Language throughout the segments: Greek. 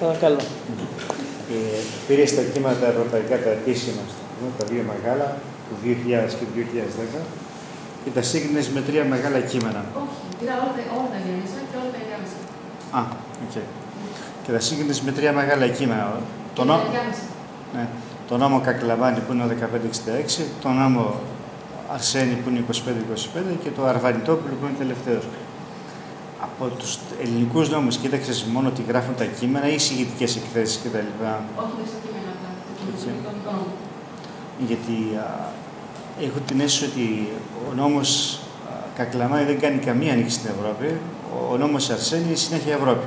Παρακαλώ. Ε, πήρε στα κείμενα ευρωπαϊκά τα επίσημα, τα δύο μεγάλα, του 2000 και του 2010, και τα σύγκρινες με τρία μεγάλα κείμενα. Όχι, πήρα όλα τα, όλα τα γέννησα και όλα τα διάβασα. Α, οκ. Και τα σύγκρινες με τρία μεγάλα κείμενα. Το, Και νο... τα διάβασα. ναι. το νόμο Κακλαμάνη που είναι ο 1566, το νόμο Αρσένη που είναι 25-25 και το Αρβανιτόπουλο που είναι τελευταίος. Από τους ελληνικούς νόμους κοίταξες μόνο τι γράφουν τα κείμενα ή συγγητικές εκθέσεις κτλ. Όχι, δεν στα κείμενα αυτά. Το Έτσι. κείμενο των νόμων. γιατί α, έχω την αίσθηση ότι ο νόμος α, Κακλαμάνη δεν κάνει καμία νίκη στην Ευρώπη, ο, ο νόμος Αρσένη είναι συνέχεια Ευρώπη.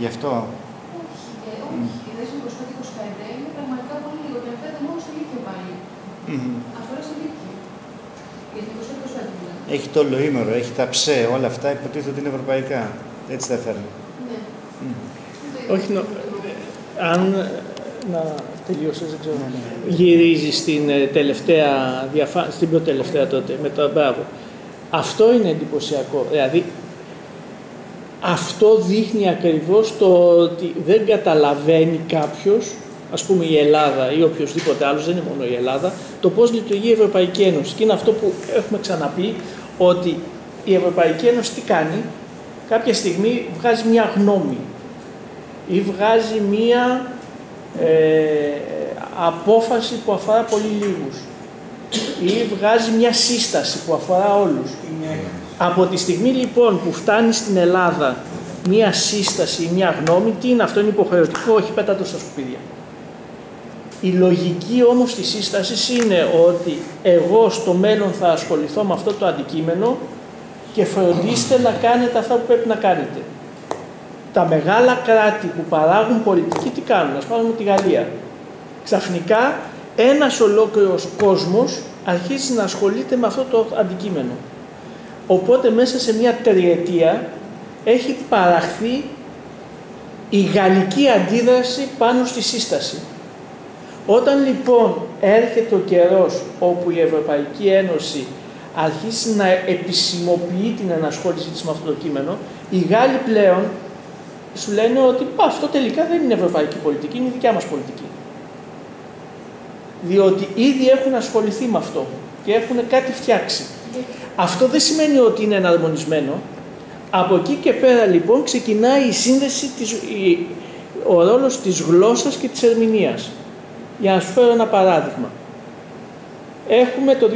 Γι' αυτό, Όχι, ε, όχι. Η δέσμη 25-25 είναι πραγματικά πολύ λίγο και αναφέρεται μόνο στο Λύκειο πάλι. μμμ, Αφορά στο Λύκειο. Για την 25-25 μιλάω. Έχει το ολοήμερο, έχει τα ψέ, όλα αυτά υποτίθεται ότι είναι ευρωπαϊκά. Έτσι τα φέρνει. Ναι. Μμ. Όχι, νο... αν να τελειώσεις, δεν ξέρω. Γυρίζεις στην ε, τελευταία διαφα... στην προτελευταία τότε, με το μπράβο. Αυτό είναι εντυπωσιακό. Δηλαδή, αυτό δείχνει ακριβώς το ότι δεν καταλαβαίνει κάποιος, ας πούμε η Ελλάδα ή οποιοδήποτε άλλος, δεν είναι μόνο η Ελλάδα, το πώς λειτουργεί η Ευρωπαϊκή Ένωση. Και είναι αυτό που έχουμε ξαναπεί, ότι η Ευρωπαϊκή Ένωση τι κάνει, κάποια στιγμή βγάζει μια γνώμη ή βγάζει μία ε, απόφαση που αφορά πολύ λίγους ή βγάζει μια σύσταση που αφορά όλους. Από τη στιγμή λοιπόν που φτάνει στην Ελλάδα μια σύσταση ή μια γνώμη, τι είναι αυτό, είναι υποχρεωτικό, όχι πέτα το στα σκουπίδια. Η λογική όμως της σύστασης είναι ότι εγώ στο μέλλον θα ασχοληθώ με αυτό το αντικείμενο και φροντίστε να κάνετε αυτά που πρέπει να κάνετε. Τα μεγάλα κράτη που παράγουν πολιτική τι κάνουν, ας πάρουμε τη Γαλλία. Ξαφνικά ένας ολόκληρος κόσμος αρχίζει να ασχολείται με αυτό το αντικείμενο. Οπότε μέσα σε μια τριετία έχει παραχθεί η γαλλική αντίδραση πάνω στη σύσταση. Όταν λοιπόν έρχεται ο καιρός όπου η Ευρωπαϊκή Ένωση αρχίσει να επισημοποιεί την ενασχόλησή της με αυτό το κείμενο, οι Γάλλοι πλέον σου λένε ότι «Πα, αυτό τελικά δεν είναι ευρωπαϊκή πολιτική, είναι η δικιά μας πολιτική. Διότι ήδη έχουν ασχοληθεί με αυτό και έχουν κάτι φτιάξει. Αυτό δεν σημαίνει ότι είναι εναρμονισμένο. Από εκεί και πέρα λοιπόν ξεκινάει η σύνδεση, της, η, ο ρόλος της γλώσσας και της ερμηνείας. Για να σου φέρω ένα παράδειγμα. Έχουμε το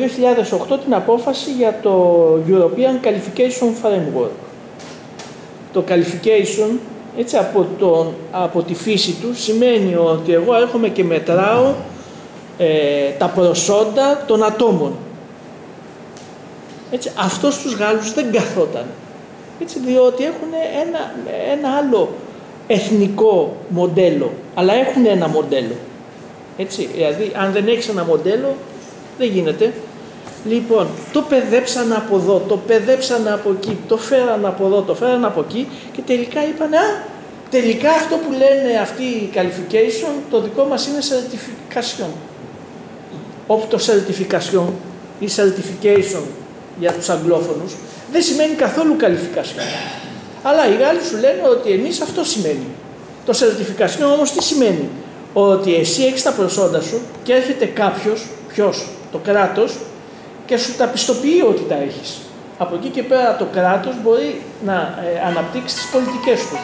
2008 την απόφαση για το European Qualification Framework. Το qualification, έτσι από, τον, από τη φύση του, σημαίνει ότι εγώ έρχομαι και μετράω ε, τα προσόντα των ατόμων. Έτσι, αυτός στους Γάλλους δεν καθόταν. Έτσι, διότι έχουν ένα, ένα άλλο εθνικό μοντέλο, αλλά έχουν ένα μοντέλο. Έτσι, δηλαδή, αν δεν έχεις ένα μοντέλο, δεν γίνεται. Λοιπόν, το παιδέψαν από εδώ, το παιδέψαν από εκεί, το φέραν από εδώ, το φέραν από εκεί και τελικά είπαν, α, τελικά αυτό που λένε αυτοί οι qualification, το δικό μας είναι certification. Όπου το certification ή certification για τους αγγλόφωνους δεν σημαίνει καθόλου qualification. Αλλά οι Γάλλοι σου λένε ότι εμείς αυτό σημαίνει. Το certification όμως τι σημαίνει; Ότι εσύ έχεις τα προσόντα σου και έρχεται κάποιος, ποιος, το κράτος, και σου τα πιστοποιεί ότι τα έχεις. Από εκεί και πέρα το κράτος μπορεί να ε, αναπτύξει τις πολιτικές του.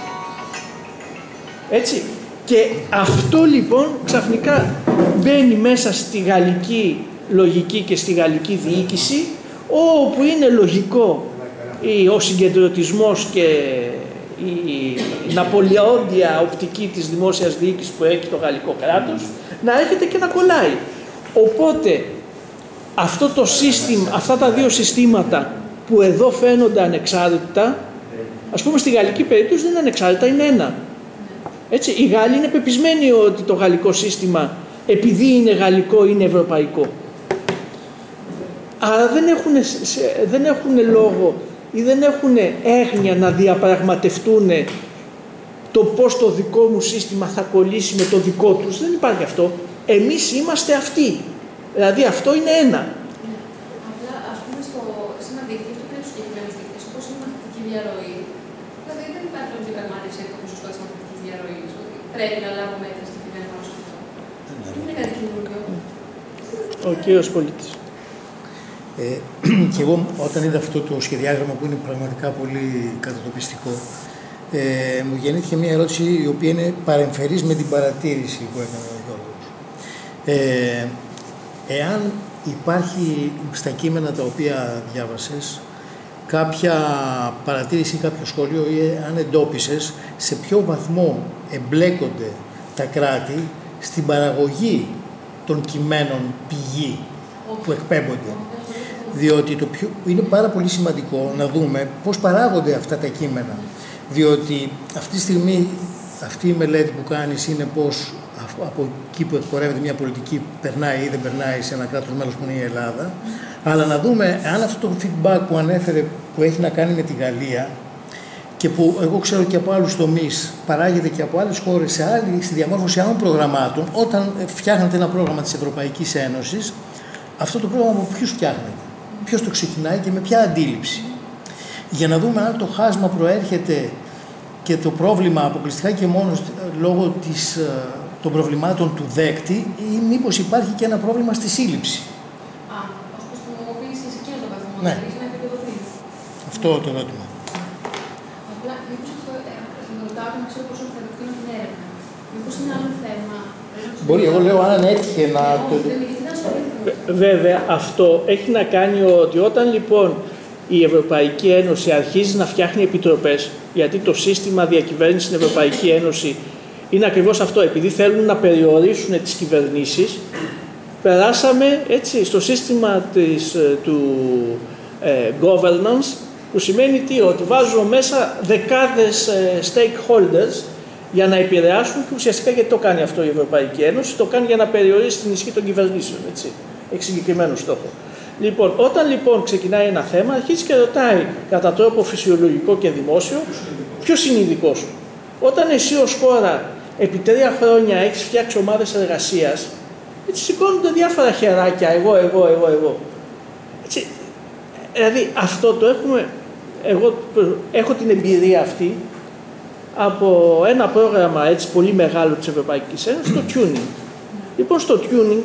Έτσι. Και αυτό λοιπόν ξαφνικά μπαίνει μέσα στη γαλλική λογική και στη γαλλική διοίκηση όπου είναι λογικό ο συγκεντρωτισμός και η ναπολεόντια οπτική της δημόσιας διοίκησης που έχει το γαλλικό κράτος να έρχεται και να κολλάει. Οπότε αυτό το σύστημα, αυτά τα δύο συστήματα που εδώ φαίνονται ανεξάρτητα, ας πούμε στη γαλλική περίπτωση δεν είναι ανεξάρτητα, είναι ένα. Έτσι, οι Γάλλοι είναι πεπισμένοι ότι το γαλλικό σύστημα επειδή είναι γαλλικό είναι ευρωπαϊκό. Άρα δεν έχουν, δεν έχουν λόγο ή δεν έχουν έγνοια να διαπραγματευτούν το πώς το δικό μου σύστημα θα κολλήσει με το δικό τους. Δεν υπάρχει αυτό. Εμείς είμαστε αυτοί. Δηλαδή αυτό είναι ένα. Απλά, ας πούμε, στο, σε ένα δίκτυο, αυτό είναι συγκεκριμένο δίκτυο, όπω είναι η μαθητική διαρροή; Δηλαδή δεν υπάρχει λόγος διαπραγμάτευση για το ποσοστό της μαθητικής διαρροής. πρέπει να λάβω μέτρα στην κυβέρνηση πάνω σε αυτό. Δεν είναι κάτι καινούργιο. Ο κύριος Πολίτης. Ε, και εγώ όταν είδα αυτό το σχεδιάγραμμα που είναι πραγματικά πολύ κατατοπιστικό, ε, μου γεννήθηκε μια ερώτηση η οποία είναι παρεμφερής με την παρατήρηση που έκανε ο Γιώργος. Ε, εάν υπάρχει στα κείμενα τα οποία διάβασες κάποια παρατήρηση ή κάποιο σχόλιο ή αν εντόπισες σε ποιο βαθμό εμπλέκονται τα κράτη στην παραγωγή των κειμένων πηγή που εκπέμπονται. Διότι το πιο, είναι πάρα πολύ σημαντικό να δούμε πώς παράγονται αυτά τα κείμενα. Διότι αυτή τη στιγμή αυτή η μελέτη που κάνεις είναι πώς από εκεί που εκπορεύεται μια πολιτική περνάει ή δεν περνάει σε ένα κράτος μέλος που είναι η Ελλάδα. Αλλά να δούμε αν αυτό το feedback που ανέφερε που έχει να κάνει με τη Γαλλία και που εγώ ξέρω και από άλλους τομείς παράγεται και από άλλες χώρες σε άλλη, στη διαμόρφωση άλλων προγραμμάτων όταν φτιάχνετε ένα πρόγραμμα της Ευρωπαϊκής Ένωσης αυτό το πρόγραμμα από ποιους φτιάχνεται, ποιος το ξεκινάει και με ποια αντίληψη. Για να δούμε αν το χάσμα προέρχεται και το πρόβλημα αποκλειστικά και μόνο λόγω της, ε, των προβλημάτων του δέκτη ή μήπως υπάρχει και ένα πρόβλημα στη σύλληψη. Α, ως προς την νομοποίηση σε εκείνο το βαθμό, Ναι. δηλαδή να επικοδοθεί. Αυτό το ερώτημα. Απλά, μήπως αυτό, ε, ρωτάω και να ξέρω πόσο θα επεκτείνω την έρευνα. Μήπως είναι άλλο θέμα. Πρέπει να Μπορεί, εγώ λέω αν έτυχε να Ε, το... Βέβαια, αυτό έχει να κάνει ότι όταν λοιπόν η Ευρωπαϊκή Ένωση αρχίζει να φτιάχνει επιτροπές, γιατί το σύστημα διακυβέρνησης στην Ευρωπαϊκή Ένωση είναι ακριβώς αυτό, επειδή θέλουν να περιορίσουν τις κυβερνήσεις, περάσαμε έτσι, στο σύστημα της, ε, του ε, governance, που σημαίνει τι, ότι βάζουμε μέσα δεκάδες ε, stakeholders για να επηρεάσουν και ουσιαστικά γιατί το κάνει αυτό η Ευρωπαϊκή Ένωση, το κάνει για να περιορίσει την ισχύ των κυβερνήσεων, έτσι. Έχει συγκεκριμένο στόχο. Λοιπόν, όταν λοιπόν ξεκινάει ένα θέμα, αρχίζει και ρωτάει κατά τρόπο φυσιολογικό και δημόσιο, ποιος είναι ειδικός σου. Όταν εσύ ως χώρα επί τρία χρόνια έχεις φτιάξει ομάδες εργασίας, έτσι σηκώνονται διάφορα χεράκια, εγώ, εγώ, εγώ, εγώ. Έτσι, δηλαδή αυτό το έχουμε, εγώ έχω την εμπειρία αυτή από ένα πρόγραμμα έτσι πολύ μεγάλο της Ευρωπαϊκής Ένωσης, το tuning. Λοιπόν, στο tuning,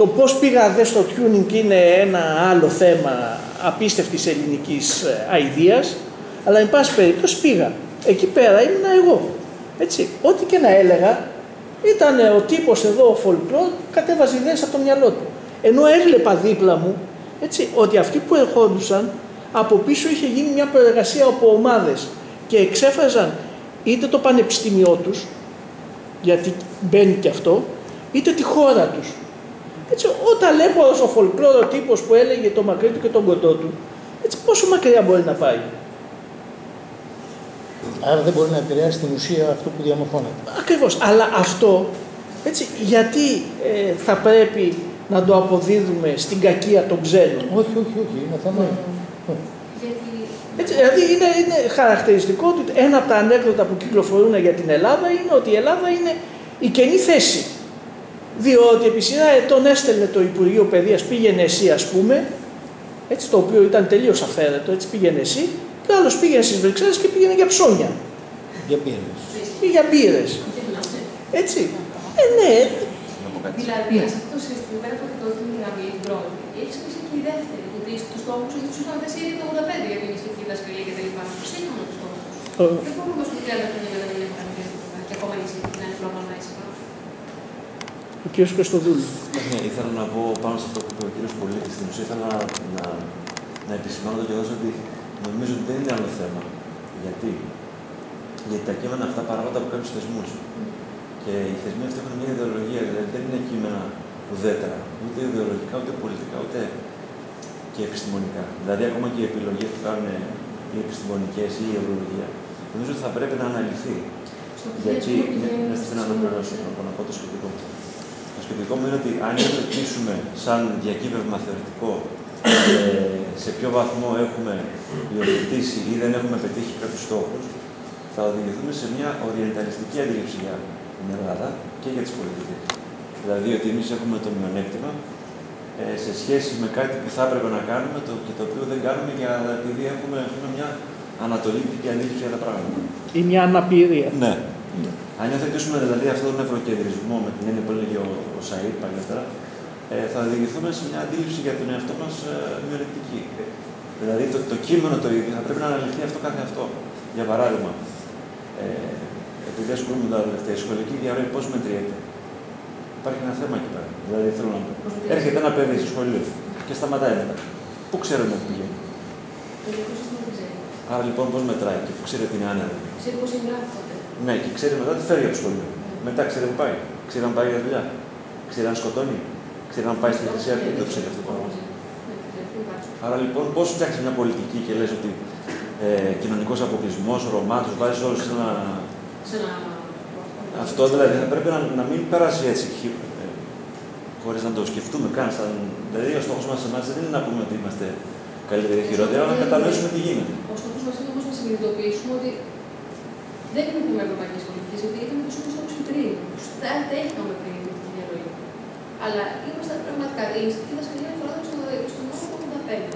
το πώς πήγα δε στο tuning είναι ένα άλλο θέμα απίστευτης ελληνικής ε, αηδίας, αλλά εν πάση περιπτώσει πήγα. Εκεί πέρα ήμουν εγώ. Έτσι, ό,τι και να έλεγα, ήταν ο τύπος εδώ, ο folklore, που κατέβαζε ιδέες από το μυαλό του. Ενώ έβλεπα δίπλα μου, έτσι, ότι αυτοί που ερχόντουσαν, από πίσω είχε γίνει μια προεργασία από ομάδες και εξέφραζαν είτε το πανεπιστήμιό τους, γιατί μπαίνει και αυτό, είτε τη χώρα τους. Έτσι, ο ταλέπορος, ο φολκλόρο τύπος που έλεγε το μακρύ του και τον κοντό του, έτσι, πόσο μακριά μπορεί να πάει. Άρα δεν μπορεί να επηρεάσει την ουσία αυτό που διαμορφώνεται. Ακριβώς. Αλλά αυτό, έτσι, γιατί ε, θα πρέπει να το αποδίδουμε στην κακία των ξένων; Όχι, όχι, όχι. Είναι θέμα. Γιατί Έτσι, δηλαδή είναι, είναι χαρακτηριστικό ότι ένα από τα ανέκδοτα που κυκλοφορούν για την Ελλάδα είναι ότι η Ελλάδα είναι η κενή θέση. Διότι επί σειρά ετών έστελνε το Υπουργείο Παιδείας, πήγαινε εσύ ας πούμε, έτσι, το οποίο ήταν τελείως αφαίρετο, έτσι πήγαινε εσύ, και ο άλλος πήγαινε στις Βρυξέλλες και πήγαινε για ψώνια Για πήρες. ή για μπύρες. Έτσι. Ε, ναι, Δηλαδή, σε αυτό το σύστημα, πέρα από το ότι είναι γραμμή την πρώτη, έχεις και εσύ και η δεύτερη. Γιατί στου στόχους τους είχαν θέσει ήδη το 85 για την ισχυρή διδασκαλία κτλ. Τους είχαμε τους στόχους. Ο- Δεν μπορούμε στο 30 χρόνια να μην έχουμε κάνει τίποτα και ακόμα ισχύει να είναι πρόγραμμα ήσυχα. Ο κ. Κωστοδούλου. Ναι, ήθελα να πω πάνω σε αυτό που είπε ο κύριος Πολίτης. Στην ουσία ήθελα να, να, να επισημάνω το γεγονός ότι νομίζω ότι δεν είναι άλλο θέμα. Γιατί, Γιατί τα κείμενα αυτά παράγονται από κάποιου θεσμούς. Και οι θεσμοί αυτοί έχουν μια ιδεολογία, δηλαδή δεν είναι κείμενα ουδέτερα, ούτε ιδεολογικά, ούτε πολιτικά, ούτε και επιστημονικά. Δηλαδή, ακόμα και οι επιλογές που κάνουν οι επιστημονικές ή η ευρωλογία, νομίζω ότι θα πρέπει να αναλυθεί. Στο Γιατί πηγαίνει είναι και είναι στην αναπληρώσω, να πω, να πω το σχετικό. Το σχετικό μου είναι ότι αν υιοθετήσουμε σαν διακύβευμα θεωρητικό ε, σε ποιο βαθμό έχουμε υιοθετήσει ή δεν έχουμε πετύχει κάποιους στόχους, θα οδηγηθούμε σε μια οριενταλιστική αντίληψη για την Ελλάδα και για τις πολιτικές. Δηλαδή ότι εμείς έχουμε το μειονέκτημα ε, σε σχέση με κάτι που θα έπρεπε να κάνουμε το, και το οποίο δεν κάνουμε για, επειδή έχουμε, έχουμε μια ανατολική αντίληψη για τα πράγματα. Ή μια αναπηρία. Ναι. Αν υιοθετήσουμε δηλαδή αυτόν τον ευρωκεντρισμό με την έννοια που έλεγε ο, ο Σαΐd παλιότερα, ε, θα οδηγηθούμε σε μια αντίληψη για τον εαυτό μας ε, μειονεκτική. Δηλαδή το, το κείμενο το ίδιο θα πρέπει να αναλυθεί αυτό κάθε αυτό. Για παράδειγμα, ε, επειδή ασχολούμαι με τα τελευταία, η σχολική διαρροή πώς μετριέται. Υπάρχει ένα θέμα εκεί πέρα. Δηλαδή θέλω να πω. Έρχεται ένα παιδί στο σχολείο και σταματάει μετά. Πού ξέρουμε που πηγαίνει; Το δικό σύστημα δεν ξέρει. Άρα λοιπόν πώς μετράει και πού ξέρει ότι είναι άνεργο. Ξέρει πώ εγγράφονται. Ναι, και ξέρει μετά τι φέρει από το σχολείο. Μετά ξέρει που πάει. Ξέρει αν πάει για δουλειά. Ξέρει αν σκοτώνει. Ξέρει αν πάει στην εκκλησία. Δεν το ξέρει αυτό το πράγμα. Άρα λοιπόν, πώς φτιάχνει μια πολιτική και λες ότι ε, κοινωνικός αποκλεισμός, Ρωμά, του βάζεις όλους σε ένα. Σε ένα... Αυτό δηλαδή θα πρέπει να, να μην περάσει έτσι ε, χωρίς να το σκεφτούμε καν. Σαν... Δηλαδή, ο στόχος μας δεν είναι να πούμε ότι είμαστε καλύτεροι ή χειρότεροι, αλλά να κατανοήσουμε τι γίνεται. Ο στόχος μας είναι όμως να συνειδητοποιήσουμε ότι δεν είναι θέμα ευρωπαϊκή πολιτική, γιατί είχαμε τους ίδιου στόχου πριν. Δεν τα είχαμε πριν με την διαρροή. Αλλά είμαστε πραγματικά. Η Ινστιτούτη Δασκαλία αφορά στο, στο νόμο του 85.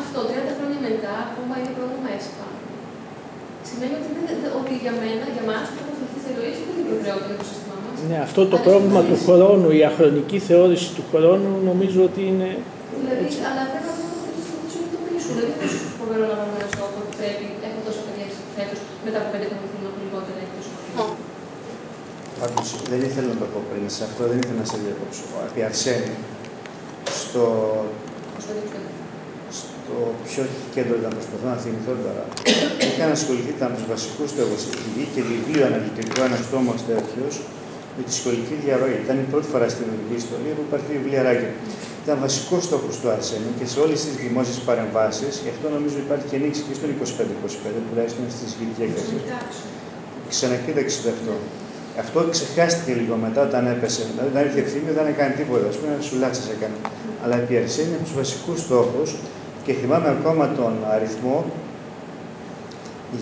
Αυτό 30 χρόνια μετά ακόμα είναι πρόγραμμα ΕΣΠΑ. Σημαίνει ότι, δεν, ότι για μένα, για εμά, που έχουμε αυτή τη θεωρία, δεν είναι προτεραιότητα για το σύστημά μας. Ναι, αυτό το πρόβλημα του χρόνου, η αχρονική θεώρηση του χρόνου, νομίζω ότι είναι. Δηλαδή, αλλά πρέπει να το συνειδητοποιήσουμε. Δηλαδή, δεν είναι φοβερό να βάλουμε ένα στόχο ότι πρέπει, έχω τόσα παιδιά φέτο, μετά από πέντε χρόνια θέλω να έχω λιγότερα εκτό σχολείου. Πάντως δεν ήθελα να το πω πριν σε αυτό, δεν ήθελα να σε διακόψω. Επί Αρσένη, στο, στο ποιο κέντρο ήταν, προσπαθώ να θυμηθώ τώρα, είχαν ασχοληθεί ήταν από τους βασικούς στόχου. Είχε βγει και βιβλίο αναλυτικό, ένας τόμο τέτοιος, με τη σχολική διαρροή. Ήταν η πρώτη φορά στην ελληνική ιστορία που υπάρχει βιβλιαράκι. Ήταν βασικό στόχος του Αρσένη και σε όλες τις δημόσιες παρεμβάσεις, γι' αυτό νομίζω υπάρχει και ανοίξει και στον 25-25, τουλάχιστον στις γυναίκε. Ξανακοίταξε το αυτό. Αυτό ξεχάστηκε λίγο μετά όταν έπεσε. Δηλαδή, όταν ήρθε ευθύνη δεν έκανε τίποτα. Α πούμε, σουλάτσε έκανε. Αλλά η Αρσένη είναι από τους βασικούς στόχους και θυμάμαι ακόμα τον αριθμό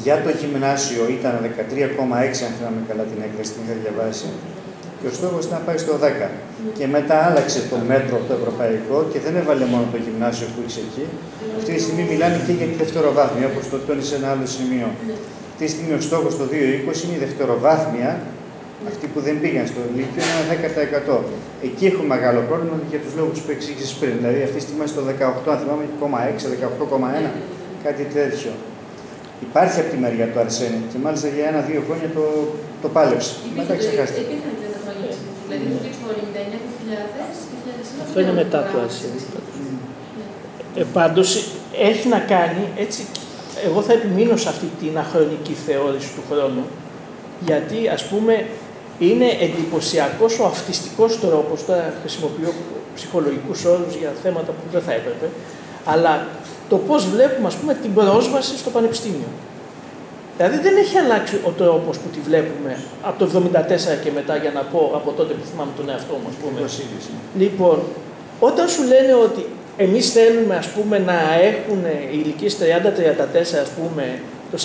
για το γυμνάσιο ήταν 13,6 αν θυμάμαι καλά την έκθεση, την είχα διαβάσει και ο στόχος ήταν να πάει στο 10. Και μετά άλλαξε το μέτρο το ευρωπαϊκό και δεν έβαλε μόνο το γυμνάσιο που είσαι εκεί. Αυτή τη στιγμή μιλάνε και για τη δευτεροβάθμια, όπως το τόνισε ένα άλλο σημείο. Αυτή τη στιγμή ο στόχος το 2020 είναι η δευτεροβάθμια, αυτοί που δεν πήγαν στο Λύκειο, είναι ένα 10%. Εκεί έχουμε μεγάλο πρόβλημα για τους λόγους που εξήγησες πριν. Δηλαδή αυτή τη στιγμή στο 18, αν θυμάμαι, 18,1, κάτι τέτοιο. Υπάρχει από τη μεριά του Αρσένη και μάλιστα για ένα-δύο χρόνια το, το πάλεψε. Μετά ξεχάστηκε. Υπήρχαν 30 χρόνια. Δηλαδή το 99 Αυτό είναι μετά το Αρσένη. Ε, πάντως έχει να κάνει, έτσι, εγώ θα επιμείνω σε αυτή την αχρονική θεώρηση του χρόνου, γιατί ας πούμε είναι εντυπωσιακός ο αυτιστικός τρόπος, τώρα χρησιμοποιώ ψυχολογικούς όρους για θέματα που δεν θα έπρεπε, αλλά το πώς βλέπουμε ας πούμε την πρόσβαση στο πανεπιστήμιο. Δηλαδή δεν έχει αλλάξει ο τρόπος που τη βλέπουμε από το 1974 και μετά για να πω από τότε που θυμάμαι τον εαυτό μου, ας πούμε. Λοιπόν, όταν σου λένε ότι εμείς θέλουμε ας πούμε να έχουν οι ηλικίες 30-34 ας πούμε το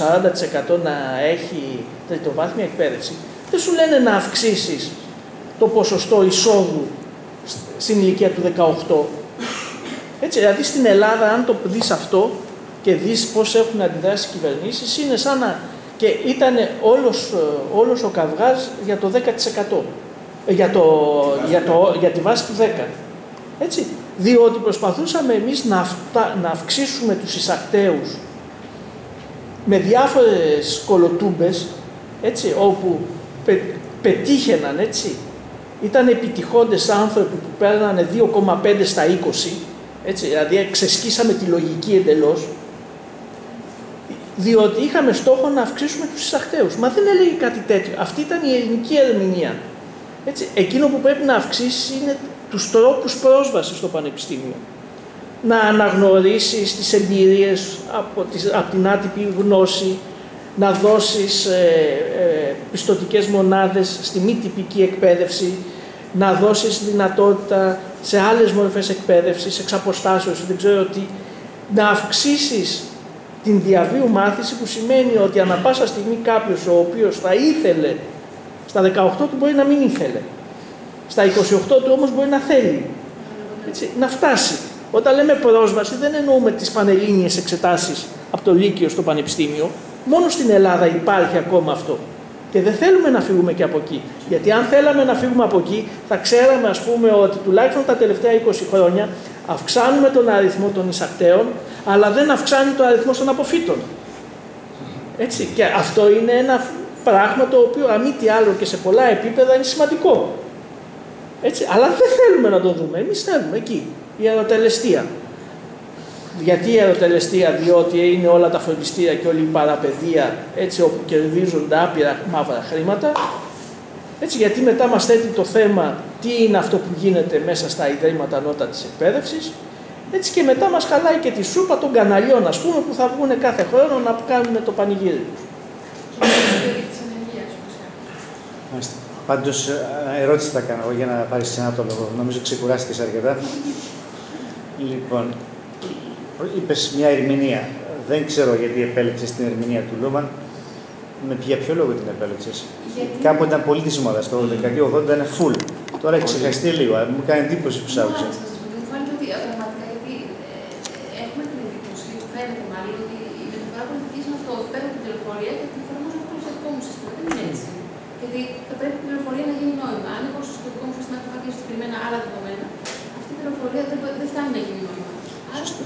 40% να έχει τριτοβάθμια εκπαίδευση, δεν σου λένε να αυξήσεις το ποσοστό εισόδου στην ηλικία του 18. Έτσι, δηλαδή στην Ελλάδα, αν το δεις αυτό, και δεις πώς έχουν αντιδράσει οι κυβερνήσεις, είναι σαν να... και ήταν όλος, όλος ο καυγάς για το 10%. Ε, για, το, για, το, για τη βάση του 10. Έτσι. Διότι προσπαθούσαμε εμείς να, να αυξήσουμε τους εισακτέους με διάφορες κολοτούμπες, έτσι, όπου πε, πετύχαιναν, έτσι. Ήταν επιτυχώντες άνθρωποι που παίρνανε 2,5 στα 20, έτσι, δηλαδή ξεσκίσαμε τη λογική εντελώς, διότι είχαμε στόχο να αυξήσουμε τους εισαχτέους. Μα δεν έλεγε κάτι τέτοιο. Αυτή ήταν η ελληνική ερμηνεία. Έτσι, εκείνο που πρέπει να αυξήσεις είναι τους τρόπους πρόσβασης στο πανεπιστήμιο. Να αναγνωρίσεις τις εμπειρίες από, τις, από την άτυπη γνώση, να δώσεις ε, ε, πιστοτικές μονάδες στη μη τυπική εκπαίδευση, να δώσεις δυνατότητα σε άλλες μορφές εκπαίδευσης, εξ δεν ξέρω τι, να αυξήσεις την διαβίου μάθηση που σημαίνει ότι ανα πάσα στιγμή κάποιος ο οποίος θα ήθελε, στα 18 του μπορεί να μην ήθελε, στα 28 του όμως μπορεί να θέλει, έτσι, να φτάσει. Όταν λέμε πρόσβαση δεν εννοούμε τις πανελλήνιες εξετάσεις από το Λύκειο στο Πανεπιστήμιο, μόνο στην Ελλάδα υπάρχει ακόμα αυτό. Και δεν θέλουμε να φύγουμε και από εκεί. Γιατί αν θέλαμε να φύγουμε από εκεί, θα ξέραμε ας πούμε ότι τουλάχιστον τα τελευταία 20 χρόνια αυξάνουμε τον αριθμό των εισακτέων, αλλά δεν αυξάνει το αριθμό των αποφύτων. Έτσι. Και αυτό είναι ένα πράγμα το οποίο, αν μη τι άλλο και σε πολλά επίπεδα, είναι σημαντικό. Έτσι. Αλλά δεν θέλουμε να το δούμε. Εμείς θέλουμε εκεί. Η αεροτελεστία. Γιατί η αεροτελεστία, διότι είναι όλα τα φροντιστήρια και όλη η παραπαιδεία έτσι όπου κερδίζονται άπειρα μαύρα χρήματα. Έτσι, γιατί μετά μας θέτει το θέμα τι είναι αυτό που γίνεται μέσα στα ιδρύματα νότα της εκπαίδευσης. Έτσι και μετά μας χαλάει και τη σούπα των καναλιών, ας πούμε, που θα βγουν κάθε χρόνο να κάνουν το πανηγύρι τους. Πάντως, ερώτηση θα κάνω εγώ για να πάρεις ένα το λόγο. Νομίζω ξεκουράστηκες αρκετά. Λοιπόν, είπες μια ερμηνεία. Δεν ξέρω γιατί επέλεξες την ερμηνεία του Λούμαν. Με για ποιο λόγο την επέλεξες; Γιατί... Κάποτε ήταν πολύ της μόδα. Το δεκαετία 80 ήταν full. Τώρα έχεις ξεχαστεί λίγο. Μου κάνει εντύπωση που σ' άκουσα. Μου φάνηκε ότι πραγματικά γιατί έχουμε την εντύπωση, φαίνεται μάλλον, ότι η μεταφορά πολιτική είναι αυτό. Παίρνω την πληροφορία και την εφαρμόζω στο δικό μου σύστημα. Δεν είναι έτσι. Γιατί θα πρέπει η πληροφορία να γίνει νόημα. Αν εγώ στο δικό μου σύστημα έχω κάποια συγκεκριμένα άλλα δεδομένα, αυτή η πληροφορία δεν, δεν φτάνει να γίνει νόημα. Σωστό.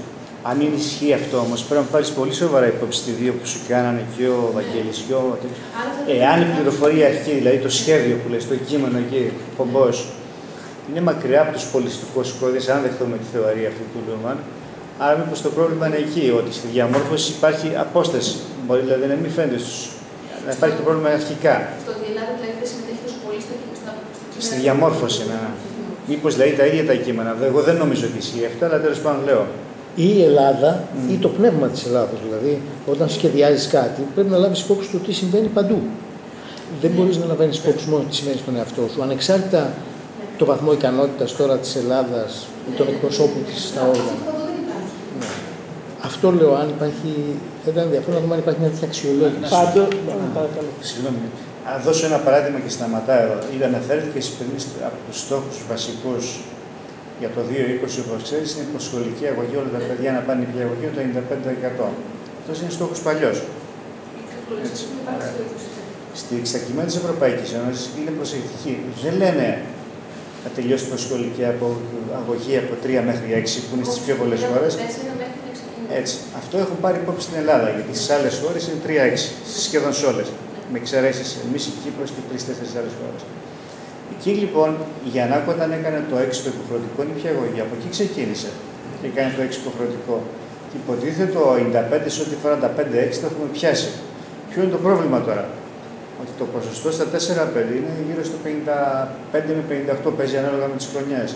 Αν είναι ισχύει αυτό όμως, πρέπει να πάρεις πολύ σοβαρά υπόψη τη δύο που σου κάνανε και ο Βαγγέλης και ο. Εάν η πληροφορία αρχή, δηλαδή το σχέδιο που λέει, το κείμενο εκεί, πομπό, είναι μακριά από τους πολιστικούς κώδες, αν δεχτούμε τη θεωρία αυτή του Λούμαν, άρα μήπως το πρόβλημα είναι εκεί, ότι στη διαμόρφωση υπάρχει απόσταση. Μπορεί δηλαδή να μην φαίνεται στους... να υπάρχει το πρόβλημα αρχικά. Αυτό ότι η Ελλάδα δηλαδή δεν συμμετέχει τόσο πολύ στη διαμόρφωση, να. Μήπως δηλαδή τα ίδια τα κείμενα. Εγώ δεν νομίζω ότι ισχύει αυτό, αλλά τέλος πάντων λέω ή η Ελλάδα mm. ή το πνεύμα της Ελλάδος. Δηλαδή, όταν σχεδιάζεις κάτι, πρέπει να λάβεις υπόψη του τι συμβαίνει παντού. Δεν μπορείς να λαμβάνεις υπόψη μόνο τι συμβαίνει στον εαυτό σου. Ανεξάρτητα το βαθμό ικανότητας τώρα της Ελλάδας ή των εκπροσώπων της στα όργανα. Ναι. Αυτό λέω, αν υπάρχει, θα ήταν ενδιαφέρον να δούμε αν υπάρχει μια τέτοια αξιολόγηση. Πάντως, Συγγνώμη. Να δώσω ένα παράδειγμα και σταματάω εδώ. Είδα αναφέρθηκε από τους στόχους βασικούς για το 2020, όπως ξέρεις, είναι υποσχολική αγωγή όλα τα παιδιά να πάνε πια αγωγή το 95%. Αυτός είναι στόχος παλιός. Στα κείμενα της Ευρωπαϊκής Ένωσης είναι προσεκτική. Δεν λένε να τελειώσει η προσχολική αγωγή από 3 μέχρι 6 που είναι στις πιο πολλές χώρες. Έτσι. Αυτό έχουν πάρει υπόψη στην Ελλάδα, γιατί στις άλλες χώρες είναι 3-6, σχεδόν σε όλες. Με εξαιρέσεις εμείς η Κύπρος και 3-4 άλλες χώρες. Εκεί λοιπόν η Γιαννάκου όταν έκανε το 6 το υποχρεωτικό νηπια αγωγή, από εκεί ξεκίνησε και έκανε το 6 υποχρεωτικό. Και υποτίθεται το 95 σε ό,τι φορά τα 5-6 το έχουμε πιάσει. Ποιο είναι το πρόβλημα τώρα, ότι το ποσοστό στα 4-5 είναι γύρω στο 55 με 58 παίζει ανάλογα με τις χρονιές.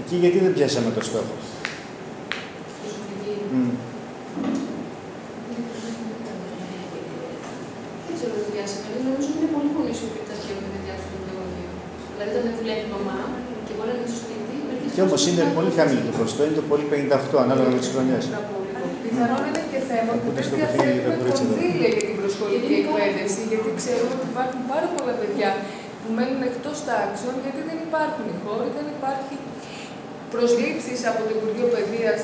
Εκεί γιατί δεν πιάσαμε το στόχο; Mm. Δεν ξέρω τι πιάσαμε. Νομίζω ότι είναι πολύ πολύ Δηλαδή όταν δουλεύει η μαμά και μπορεί να είναι στο σπίτι. Και όμω είναι πολύ χαμηλό το ποσοστό, είναι το πολύ 58 ανάλογα με τις χρονιές. Πιθανόν είναι και θέμα που δεν διαθέτουμε κονδύλια για την προσχολική εκπαίδευση, γιατί ξέρουμε ότι υπάρχουν πάρα πολλά παιδιά που μένουν εκτός τάξεων γιατί δεν υπάρχουν οι χώροι, δεν υπάρχει προσλήψεις από το Υπουργείο Παιδείας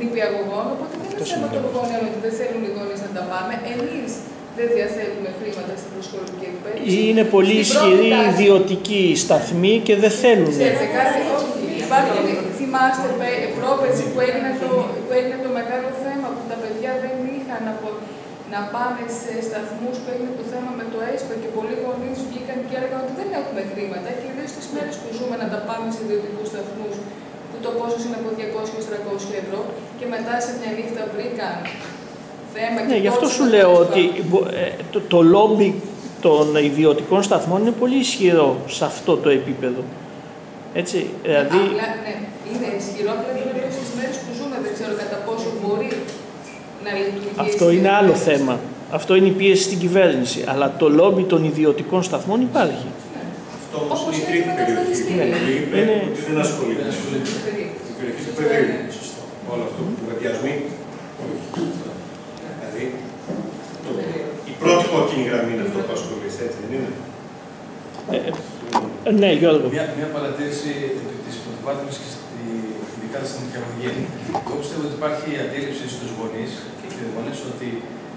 νηπιαγωγών. Οπότε δεν είναι θέμα των γονέων ότι δεν θέλουν οι γονείς να τα πάμε. Εμείς δεν διαθέτουμε χρήματα στην προσχολική εκπαίδευση. Είναι πολύ ισχυροί ιδιωτικοί σταθμοί και δεν θέλουν. Ξέρετε κάτι, όχι. Υπάρχουν, θυμάστε, πρόπερση που έγινε, το, που έγινε το μεγάλο θέμα που τα παιδιά δεν είχαν από, να πάνε σε σταθμούς που έγινε το θέμα με το ΕΣΠΑ και πολλοί γονείς βγήκαν και έλεγαν ότι δεν έχουμε χρήματα, κυρίω στις μέρες που ζούμε να τα πάμε σε ιδιωτικούς σταθμούς που το πόσο είναι από 200-300 ευρώ και μετά σε μια νύχτα βρήκαν θέμα. Ναι, γι' αυτό σου λέω ότι ε, το, το λόμπι των ιδιωτικών σταθμών είναι πολύ ισχυρό σε αυτό το επίπεδο. Έτσι, δηλαδή... Απλά, ναι, είναι ισχυρό, απλά δεν στις μέρες που ζούμε, δεν ξέρω κατά πόσο μπορεί να λειτουργήσει. Αυτό είναι άλλο θέμα. Αυτό είναι η πίεση στην κυβέρνηση. Αλλά το λόμπι των ιδιωτικών σταθμών υπάρχει. Αυτό όμως είναι η τρίτη περιοχή. Ναι. Είναι... ότι δεν ασχολείται. Η περιοχή του παιδίου. Όλο αυτό που βαδιασμοί. Δηλαδή, η πρώτη κόκκινη γραμμή είναι αυτό που ασχολείσαι, έτσι δεν είναι; Ε, ε, ναι, Γιώργο. Μια, μια παρατήρηση της πρωτοβάθμιση και στη, ειδικά στην Καβαγγέλη. Εγώ πιστεύω ότι υπάρχει αντίληψη στους γονείς και οι γονείς ότι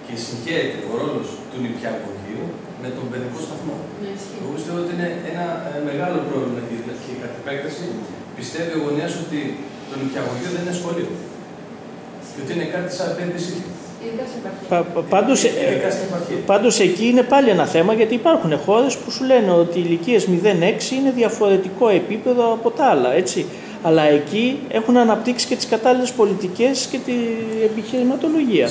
και συγχαίρεται ο ρόλος του νηπιαγωγείου με τον παιδικό σταθμό. Ναι, Εγώ πιστεύω ότι είναι ένα ε, μεγάλο πρόβλημα και, και κατ' επέκταση πιστεύει ο γονέας ότι το νηπιαγωγείο δεν είναι σχολείο. Και ότι είναι κάτι σαν επένδυση. Ειδικά στην επαρχία. Πα- πα- Πάντως, ε, Ειδικά στην επαρχία. πάντως εκεί είναι πάλι ένα θέμα γιατί υπάρχουν χώρες που σου λένε ότι οι ηλικίες 0-6 είναι διαφορετικό επίπεδο από τα άλλα, έτσι. Αλλά εκεί έχουν αναπτύξει και τις κατάλληλες πολιτικές και την επιχειρηματολογία.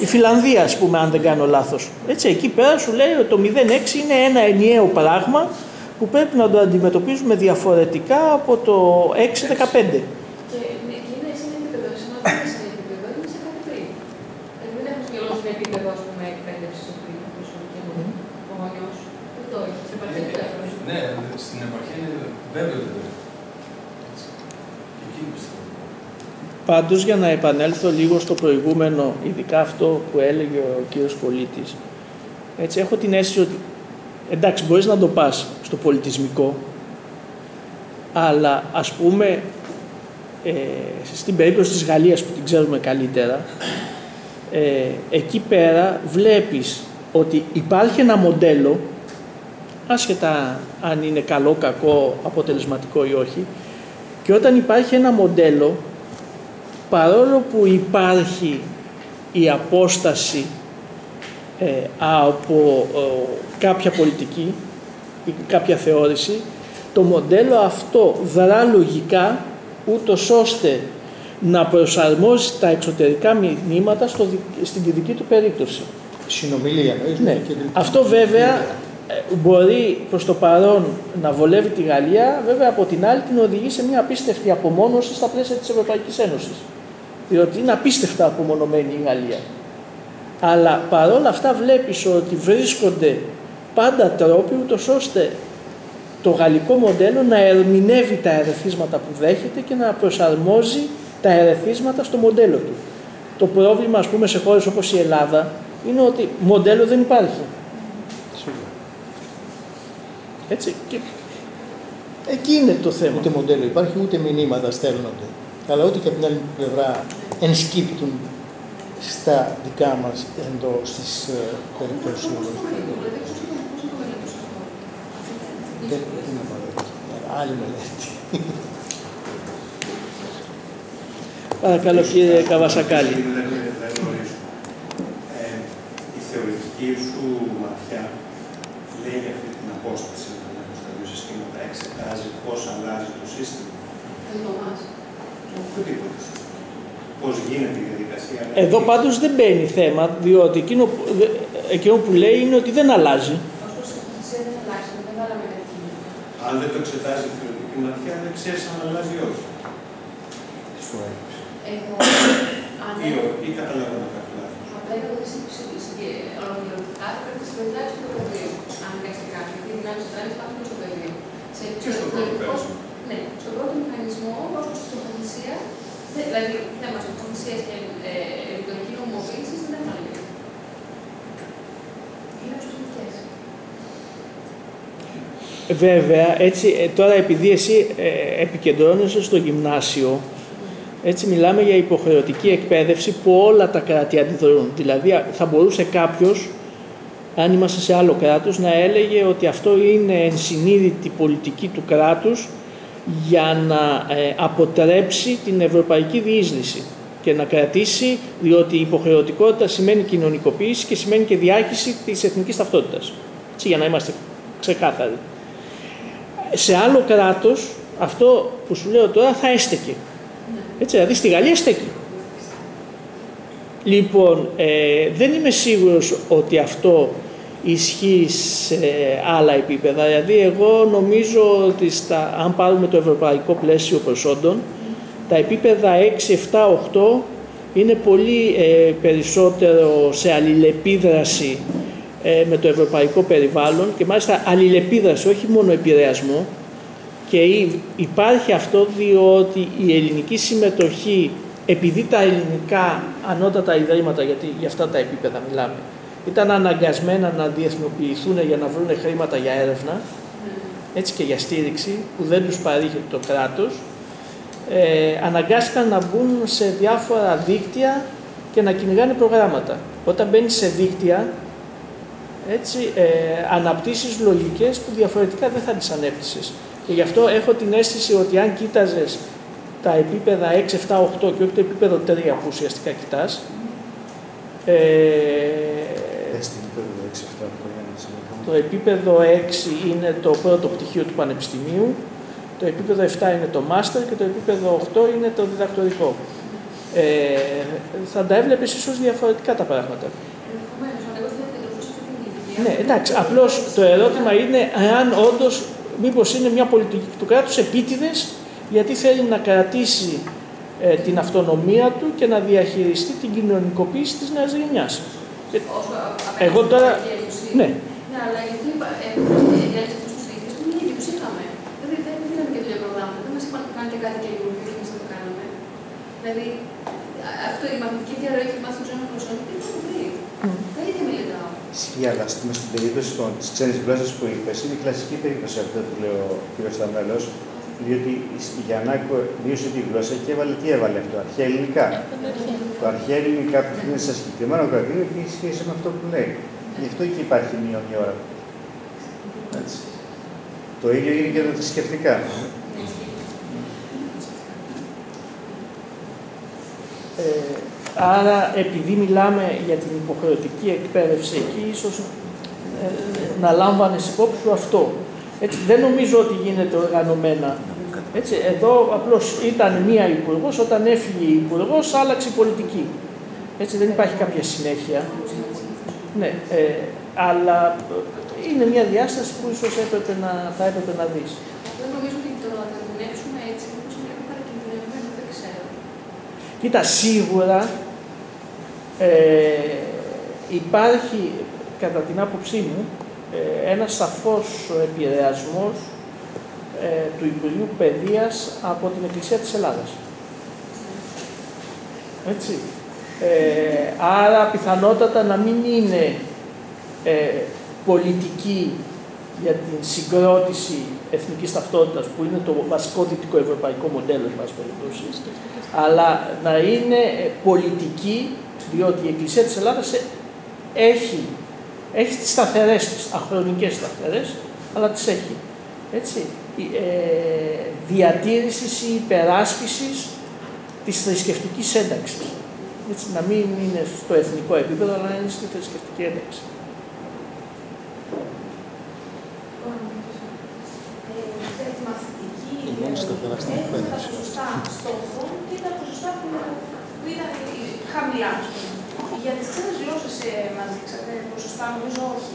Η Φιλανδία, ας πούμε, αν δεν κάνω λάθος. Έτσι, εκεί πέρα σου λέει ότι το 0-6 είναι ένα ενιαίο πράγμα που πρέπει να το αντιμετωπίζουμε διαφορετικά από το 6-15. Και ναι, και είναι σε ένα επίπεδο, σε ένα δεν είναι σε ένα επίπεδο, είναι σε κάτι πριν. Δηλαδή δεν έχουμε στο μυαλό μας ένα επίπεδο, ας πούμε, εκπαίδευση στο πριν, προσωπική μου, ο γονιός. Αυτό έχει, σε επαρχία το έχουμε. Ναι, στην επαρχία είναι βέβαιο ότι δεν είναι. Έτσι. Και εκείνη πιστεύω. Πάντως για να επανέλθω λίγο στο προηγούμενο, ειδικά αυτό που έλεγε ο κύριος Πολίτης, έτσι έχω την αίσθηση ότι εντάξει μπορείς να το πας στο πολιτισμικό, αλλά ας πούμε ε, στην περίπτωση της Γαλλίας που την ξέρουμε καλύτερα, ε, εκεί πέρα βλέπεις ότι υπάρχει ένα μοντέλο, άσχετα αν είναι καλό, κακό, αποτελεσματικό ή όχι, και όταν υπάρχει ένα μοντέλο, παρόλο που υπάρχει η απόσταση ε, από ε, κάποια πολιτική ή κάποια θεώρηση, το μοντέλο αυτό δρά λογικά ούτως ώστε να προσαρμόζει τα εξωτερικά μηνύματα στο, δι- στην δική του περίπτωση. Συνομιλία, εννοείς, Ναι. και- Αυτό βέβαια ε, μπορεί προς το παρόν να βολεύει τη Γαλλία, βέβαια από την άλλη την οδηγεί σε μια απίστευτη απομόνωση στα πλαίσια της Ευρωπαϊκής Ένωσης. Διότι είναι απίστευτα απομονωμένη η Γαλλία. Αλλά παρόλα αυτά βλέπεις ότι βρίσκονται πάντα τρόποι ούτως ώστε το γαλλικό μοντέλο να ερμηνεύει τα ερεθίσματα που δέχεται και να προσαρμόζει τα ερεθίσματα στο μοντέλο του. Το πρόβλημα ας πούμε σε χώρες όπως η Ελλάδα είναι ότι μοντέλο δεν υπάρχει. Έτσι. Και εκεί είναι το θέμα. Ούτε μοντέλο υπάρχει, ούτε μηνύματα στέλνονται. Αλλά ούτε και από την άλλη πλευρά ενσκύπτουν στα δικά μας εντό στις ε, περιπτώσεις όλων. Δηλαδή, ίσως το πώς είναι το μελέτης αυτό; Δεν είναι απαραίτητο. Άλλη μελέτη. Παρακαλώ κύριε Καβασακάλη. Δηλαδή, δεν γνωρίζω. Ε, η θεωρητική σου ματιά λέει για αυτή την απόσταση ανάμεσα στα δύο συστήματα, εξετάζει πώς αλλάζει το σύστημα. Εδώ μας. Οτιδήποτε. Πώς γίνεται η διαδικασία; Εδώ πάντως δεν μπαίνει θέμα, διότι εκείνο, που- δε- εκείνο που λέει είναι ότι δεν αλλάζει. Ως προς την θυσία δεν αλλάζει, δεν βάλαμε κάτι. Αν δεν το εξετάζει η θεωρητική ματιά, δεν ξέρει αν αλλάζει ή όχι. Στο έγραψε. Εδώ, αν Ή, ό- ή καταλαβαίνω κάτι λάθος. Απλά είναι ότι ολοκληρωτικά πρέπει να συμμετράσει στο πεδίο. Αν πιάσει κάτι, γιατί οι δυνάμει τη υπάρχουν στο πεδίο. Σε Και στο πρώτο πέρασμα. Ναι, στον πρώτο μηχανισμό, ω προ τη στοχοθεσία, δηλαδή θέμα στοχοθεσία και ε, ρητορική νομοποίησης δεν θα λέγαμε. Είναι ψυχολογικέ. Βέβαια, έτσι, ε, τώρα επειδή εσύ ε, επικεντρώνεσαι στο γυμνάσιο, έτσι μιλάμε για υποχρεωτική εκπαίδευση που όλα τα κράτη αντιδρούν. Δηλαδή α- θα μπορούσε κάποιος, αν είμαστε σε άλλο κράτος, να έλεγε ότι αυτό είναι ενσυνείδητη πολιτική του κράτους για να ε, αποτρέψει την ευρωπαϊκή διείσδυση και να κρατήσει, διότι η υποχρεωτικότητα σημαίνει κοινωνικοποίηση και σημαίνει και διάχυση της εθνικής ταυτότητας. Έτσι, για να είμαστε ξεκάθαροι. Σε άλλο κράτος, αυτό που σου λέω τώρα θα έστεκε. Έτσι, δηλαδή στη Γαλλία στέκει. Λοιπόν, ε, δεν είμαι σίγουρος ότι αυτό ισχύει σε άλλα επίπεδα. Δηλαδή, εγώ νομίζω ότι στα, αν πάρουμε το ευρωπαϊκό πλαίσιο προσόντων, τα επίπεδα 6, 7, 8 είναι πολύ ε, περισσότερο σε αλληλεπίδραση ε, με το ευρωπαϊκό περιβάλλον και μάλιστα αλληλεπίδραση, όχι μόνο επηρεασμό. Και υ- υπάρχει αυτό διότι η ελληνική συμμετοχή, επειδή τα ελληνικά ανώτατα ιδρύματα, γιατί για αυτά τα επίπεδα μιλάμε, ήταν αναγκασμένα να διεθνοποιηθούν για να βρουν χρήματα για έρευνα, έτσι και για στήριξη, που δεν τους παρήχε το κράτος, ε, αναγκάστηκαν να μπουν σε διάφορα δίκτυα και να κυνηγάνε προγράμματα. Όταν μπαίνεις σε δίκτυα, έτσι, ε, αναπτύσσεις λογικές που διαφορετικά δεν θα τις ανέπτυσες. Και γι' αυτό έχω την αίσθηση ότι αν κοίταζες τα επίπεδα 6, 7, 8 και όχι το επίπεδο 3 που ουσιαστικά κοιτάς, ε, το επίπεδο 6 είναι το πρώτο πτυχίο του Πανεπιστημίου, το επίπεδο 7 είναι το μάστερ και το επίπεδο 8 είναι το διδακτορικό. Ε, θα τα έβλεπες ίσως διαφορετικά τα πράγματα. Ναι, εντάξει. Απλώς το ερώτημα είναι αν όντως μήπως είναι μια πολιτική του κράτους επίτηδες γιατί θέλει να κρατήσει ε, την αυτονομία του και να διαχειριστεί την κοινωνικοποίηση της νέας γενιάς. Ε, εγώ τώρα... Ναι. Ναι, αλλά γιατί διάλεξε αυτούς τους δείκτες που είναι τους είχαμε. Δηλαδή δεν πήραμε και δουλειά προγράμματα, δεν μας είπαν κάνετε κάτι καινούργιο και εμείς δεν το κάναμε. Δηλαδή αυτό η μαθητική διαρροή και η μάθηση των γλωσσών δεν το βρει. Τα ίδια μελετάω. Ισχύει, αλλά στην περίπτωση τη ξένη γλώσσα που είπες, είναι η κλασική περίπτωση αυτό που λέει ο κ. Σταμέλος, διότι η Γιαννάκο μείωσε τη γλώσσα και έβαλε τι έβαλε αυτό, αρχαία ελληνικά. Το αρχαία ελληνικά που είναι σε συγκεκριμένο γραφείο έχει σχέση με αυτό που λέει. Γι' αυτό και υπάρχει μείωνη ώρα. Έτσι. Το ίδιο είναι και τα θρησκευτικά. Ε, άρα, επειδή μιλάμε για την υποχρεωτική εκπαίδευση εκεί, ίσως ε, να λάμβανες υπόψη σου αυτό. Έτσι, δεν νομίζω ότι γίνεται οργανωμένα. Έτσι, εδώ απλώς ήταν μία υπουργός, όταν έφυγε η υπουργός, άλλαξε η πολιτική. Έτσι, δεν υπάρχει κάποια συνέχεια. Ναι, ε, αλλά είναι μια διάσταση που ίσως έπρεπε να, θα έπρεπε να δεις. Δεν νομίζω ότι το να την έτσι, όπως είναι λίγο παρακινδυνευμένο, δεν ξέρω. Κοίτα, σίγουρα ε, υπάρχει, κατά την άποψή μου, ε, ένας σαφός επηρεασμός ε, του Υπουργείου Παιδείας από την Εκκλησία της Ελλάδας. Έτσι. Ε, άρα πιθανότατα να μην είναι ε, πολιτική για την συγκρότηση εθνικής ταυτότητας που είναι το βασικό δυτικοευρωπαϊκό μοντέλο, εν αλλά να είναι ε, πολιτική, διότι η Εκκλησία της Ελλάδας έχει, έχει τις σταθερές της, αχρονικές σταθερές, αλλά τις έχει. Έτσι, ε, διατήρησης ή υπεράσπισης της θρησκευτικής ένταξης έτσι, να μην είναι στο εθνικό επίπεδο, αλλά να είναι στη θρησκευτική ένταξη. Έχουμε τα ποσοστά στόχων και τα ποσοστά που, που ήταν χαμηλά. Για τις ξένες γλώσσες ε, μας δείξατε ποσοστά, νομίζω όχι.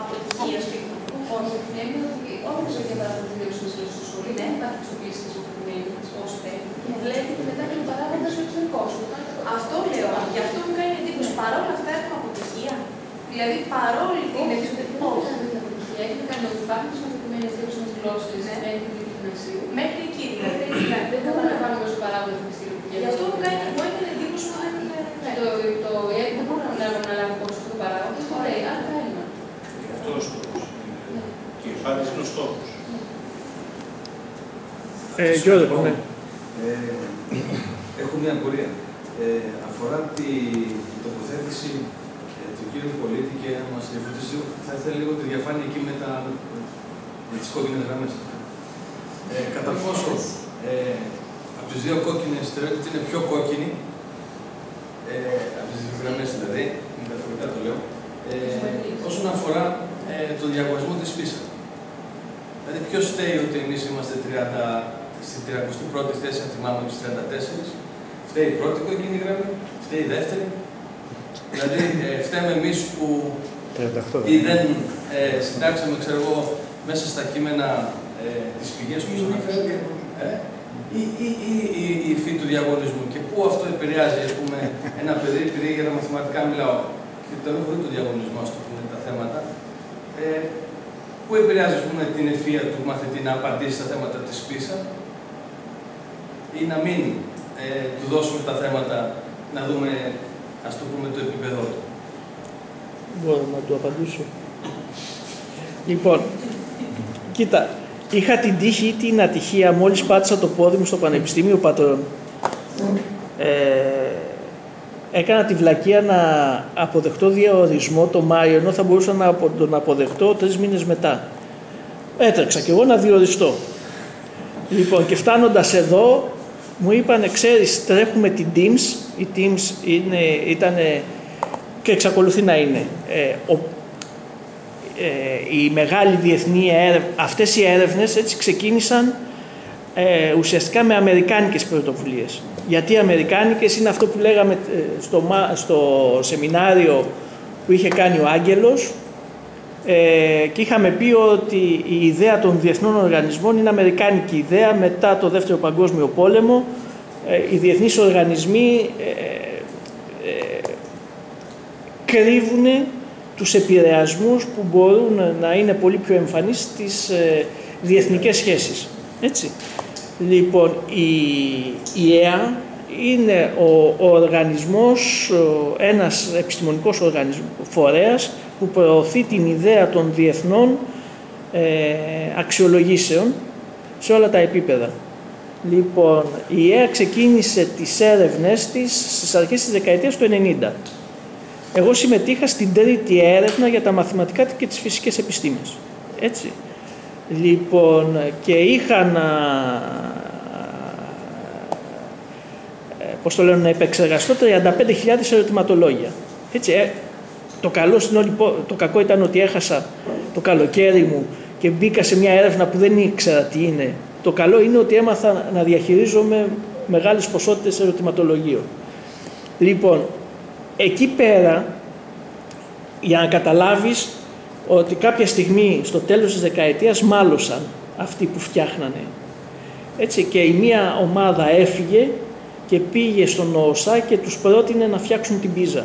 Αποτυχία σπίτι. Όχι, την έννοια ότι όχι σε για παράδειγμα της γλώσσας στο σχολείο, δεν υπάρχει εξοπλίσει της οπτική ώστε βλέπετε μετά και ο παράγοντα ο εξωτερικό. Αυτό λέω. Γι' αυτό μου κάνει εντύπωση. Παρόλα αυτά έχουμε αποτυχία. Δηλαδή παρόλη την εξωτερική. Έχει να κάνει ότι υπάρχουν συμμετοχημένε δύο γλώσσε μέχρι την γυμνασίου. Μέχρι εκεί δηλαδή. Δεν μπορούμε να βάλουμε ω παράγοντα της στήριξη. Γι' αυτό μου κάνει εντύπωση που δεν είναι. Το ΙΕΚ δεν μπορεί να λάβει πόσο το παράγοντα. Ωραία, άρα θέλουμε. Αυτό ο στόχο. Και η απάντηση είναι ο στόχο. Ε, Γιώργο, ναι. Ε, έχω μια απορία. Ε, αφορά τη τοποθέτηση ε, του κύριου πολίτη και να μας διαφωτίσει. Θα ήθελα λίγο τη διαφάνεια εκεί με, τα, με τις κόκκινες γραμμές. Ε, κατά πόσο ε, από τις δύο κόκκινες θεωρείτε ότι είναι πιο κόκκινη, ε, από τις δύο γραμμές δηλαδή, μεταφορικά το λέω, ε, όσον αφορά ε, τον διαγωνισμό της πίσας. Δηλαδή, ποιος φταίει ότι εμείς είμαστε 30, στην 31η θέση, αν θυμάμαι, από 34. Φταίει η πρώτη κόκκινη γραμμή, φταίει η δεύτερη. Δηλαδή, ε, φταίμε εμείς που ή δεν ε, συντάξαμε, ξέρω εγώ, μέσα στα κείμενα ε, τις πηγές που σου αναφέρεται, ε, ή, ή, ή, ή, η υφή του διαγωνισμού και πού αυτό επηρεάζει, ας πούμε, ένα παιδί, επειδή για τα μαθηματικά μιλάω και το έχω του διαγωνισμού, ας το πούμε, τα θέματα, ε, πού επηρεάζει, ας πούμε, την ευφία του μαθητή να απαντήσει στα θέματα της πίσας, ή να μην ε, του δώσουμε τα θέματα να δούμε, ας το πούμε, το επίπεδό του; Μπορώ να του απαντήσω. Λοιπόν, κοίτα, είχα την τύχη ή την ατυχία μόλις πάτησα το πόδι μου στο Πανεπιστήμιο Πατρών. Ε, έκανα τη βλακεία να αποδεχτώ διαορισμό το Μάιο, ενώ θα μπορούσα να τον αποδεχτώ τρεις μήνες μετά. Έτρεξα και εγώ να διοριστώ. Λοιπόν, και φτάνοντας εδώ, μου είπαν, ξέρεις, τρέχουμε την Teams, η Teams είναι, ήταν και εξακολουθεί να είναι ε, ο, ε, η μεγάλη διεθνή έρευνα, αυτές οι έρευνες έτσι ξεκίνησαν ε, ουσιαστικά με αμερικάνικες πρωτοβουλίες. Γιατί οι αμερικάνικες είναι αυτό που λέγαμε ε, στο, στο σεμινάριο που είχε κάνει ο Άγγελος ε, και είχαμε πει ότι η ιδέα των διεθνών οργανισμών είναι αμερικάνικη ιδέα μετά το Δεύτερο Παγκόσμιο Πόλεμο. Ε, οι διεθνείς οργανισμοί ε, κρύβουν τους επηρεασμούς που μπορούν να είναι πολύ πιο εμφανείς στις διεθνικές σχέσεις. Έτσι. Λοιπόν, η, η ΕΑ είναι ο, ο οργανισμός, ένας επιστημονικός οργανισμός, φορέας που προωθεί την ιδέα των διεθνών ε, αξιολογήσεων σε όλα τα επίπεδα. Λοιπόν, η ΕΑ ξεκίνησε τις έρευνες της στις αρχές της δεκαετίας του 90. Εγώ συμμετείχα στην τρίτη έρευνα για τα μαθηματικά και τις φυσικές επιστήμες. Έτσι. Λοιπόν, και είχα να, ε, πώς το λένε, να επεξεργαστώ 35.000 ερωτηματολόγια. Έτσι, ε, το, καλό στην όλη, το κακό ήταν ότι έχασα το καλοκαίρι μου και μπήκα σε μια έρευνα που δεν ήξερα τι είναι. Το καλό είναι ότι έμαθα να διαχειρίζομαι μεγάλες ποσότητες ερωτηματολογίων. Λοιπόν, εκεί πέρα, για να καταλάβεις ότι κάποια στιγμή στο τέλος της δεκαετίας μάλωσαν αυτοί που φτιάχνανε. Έτσι και η μία ομάδα έφυγε και πήγε στον ΟΣΑ και τους πρότεινε να φτιάξουν την πίζα.